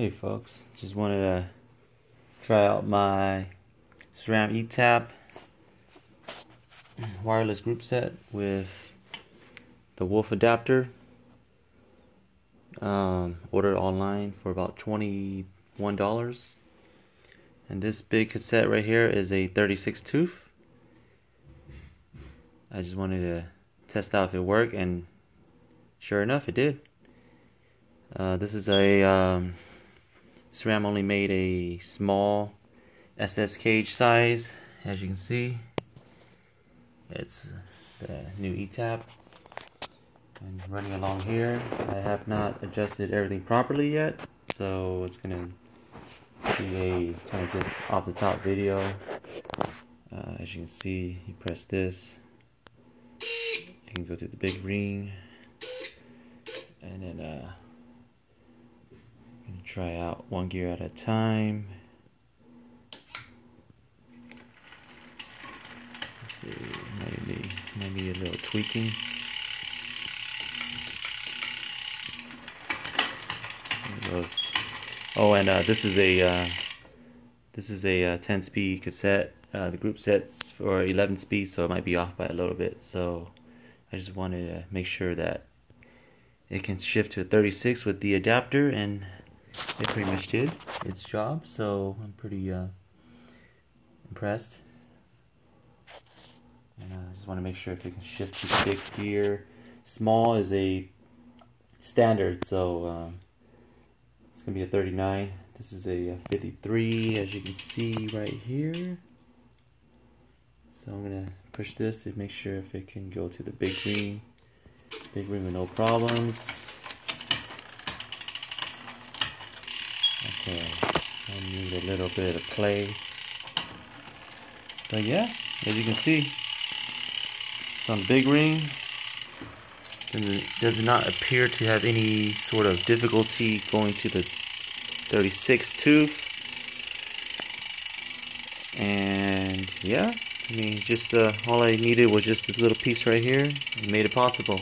Hey folks, just wanted to try out my SRAM ETAP wireless group set with the Wolf adapter. Um, ordered online for about $21. And this big cassette right here is a 36 tooth. I just wanted to test out if it worked and sure enough it did. Uh, this is a um, SRAM only made a small SS cage size, as you can see. It's the new ETAP. And running along here, I have not adjusted everything properly yet, so it's gonna be a kind of just off the top video. Uh, as you can see, you press this, you can go to the big ring, and then uh, try out one gear at a time. Let's see, maybe maybe a little tweaking. Oh, and uh, this is a uh, this is a uh, 10 speed cassette. Uh, the group sets for 11 speed, so it might be off by a little bit. So I just wanted to make sure that it can shift to 36 with the adapter and it pretty much did its job, so I'm pretty uh, impressed. And uh, I just want to make sure if it can shift to big gear. Small is a standard, so um, it's going to be a 39. This is a 53, as you can see right here. So I'm going to push this to make sure if it can go to the big ring. Big ring with no problems. I need a little bit of play. But yeah, as you can see, some big ring. Does not appear to have any sort of difficulty going to the 36 tooth. And yeah, I mean, just uh, all I needed was just this little piece right here. made it possible.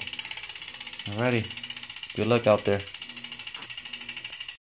Alrighty, good luck out there.